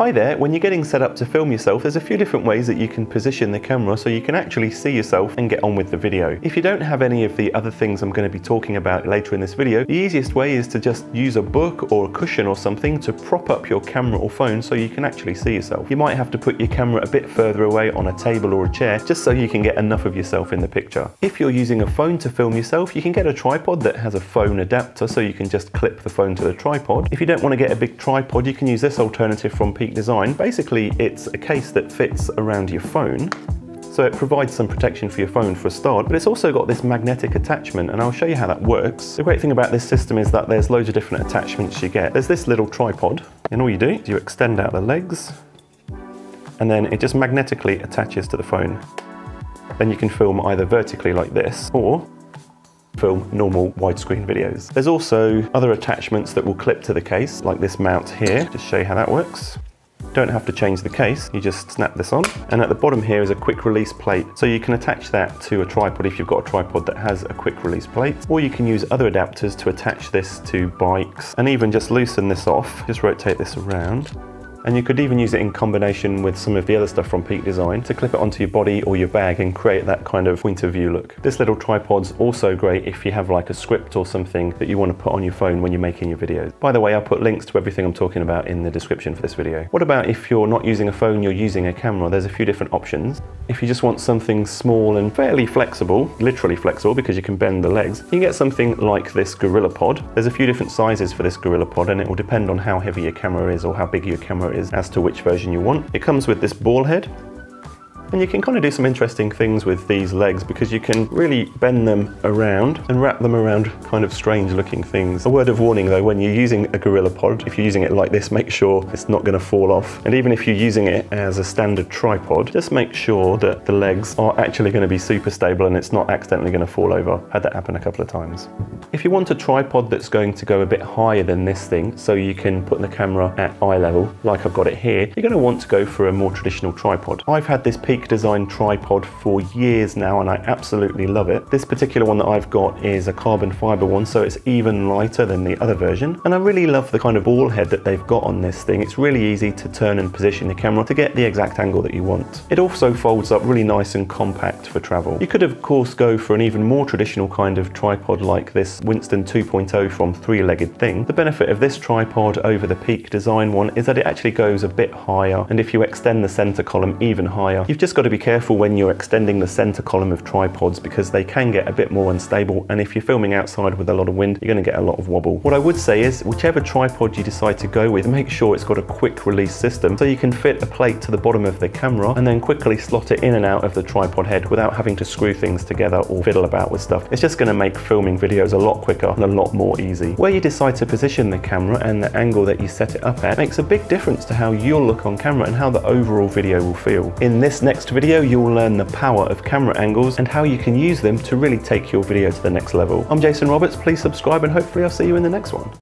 Hi there, when you're getting set up to film yourself, there's a few different ways that you can position the camera so you can actually see yourself and get on with the video. If you don't have any of the other things I'm going to be talking about later in this video, the easiest way is to just use a book or a cushion or something to prop up your camera or phone so you can actually see yourself. You might have to put your camera a bit further away on a table or a chair just so you can get enough of yourself in the picture. If you're using a phone to film yourself, you can get a tripod that has a phone adapter so you can just clip the phone to the tripod. If you don't want to get a big tripod, you can use this alternative from Peak Design. Basically, it's a case that fits around your phone so it provides some protection for your phone for a start, but it's also got this magnetic attachment and I'll show you how that works. The great thing about this system is that there's loads of different attachments you get. There's this little tripod and all you do is you extend out the legs and then it just magnetically attaches to the phone. Then you can film either vertically like this or film normal widescreen videos. There's also other attachments that will clip to the case, like this mount here. Just show you how that works. Don't have to change the case, you just snap this on. And at the bottom here is a quick release plate. So you can attach that to a tripod if you've got a tripod that has a quick release plate. Or you can use other adapters to attach this to bikes and even just loosen this off. Just rotate this around and you could even use it in combination with some of the other stuff from Peak Design to clip it onto your body or your bag and create that kind of point of view look. This little tripod's also great if you have like a script or something that you want to put on your phone when you're making your videos. By the way, I'll put links to everything I'm talking about in the description for this video. What about if you're not using a phone, you're using a camera? There's a few different options. If you just want something small and fairly flexible, literally flexible because you can bend the legs, you can get something like this GorillaPod. There's a few different sizes for this GorillaPod and it will depend on how heavy your camera is or how big your camera is as to which version you want. It comes with this ball head and you can kind of do some interesting things with these legs because you can really bend them around and wrap them around kind of strange looking things. A word of warning though, when you're using a GorillaPod, if you're using it like this, make sure it's not going to fall off. And even if you're using it as a standard tripod, just make sure that the legs are actually going to be super stable and it's not accidentally going to fall over. Had that happen a couple of times. If you want a tripod that's going to go a bit higher than this thing, so you can put the camera at eye level, like I've got it here, you're going to want to go for a more traditional tripod. I've had this Peak Design tripod for years now and I absolutely love it. This particular one that I've got is a carbon fiber one, so it's even lighter than the other version. And I really love the kind of ball head that they've got on this thing. It's really easy to turn and position the camera to get the exact angle that you want. It also folds up really nice and compact for travel. You could of course go for an even more traditional kind of tripod like this Winston 2.0 from Three Legged Thing. The benefit of this tripod over the Peak Design one is that it actually goes a bit higher and if you extend the center column even higher, you've just got to be careful when you're extending the center column of tripods because they can get a bit more unstable and if you're filming outside with a lot of wind, you're going to get a lot of wobble. What I would say is whichever tripod you decide to go with, make sure it's got a quick release system so you can fit a plate to the bottom of the camera and then quickly slot it in and out of the tripod head without having to screw things together or fiddle about with stuff. It's just going to make filming videos a lot lot quicker and a lot more easy. Where you decide to position the camera and the angle that you set it up at makes a big difference to how you'll look on camera and how the overall video will feel. In this next video, you'll learn the power of camera angles and how you can use them to really take your video to the next level. I'm Jason Roberts, please subscribe and hopefully I'll see you in the next one.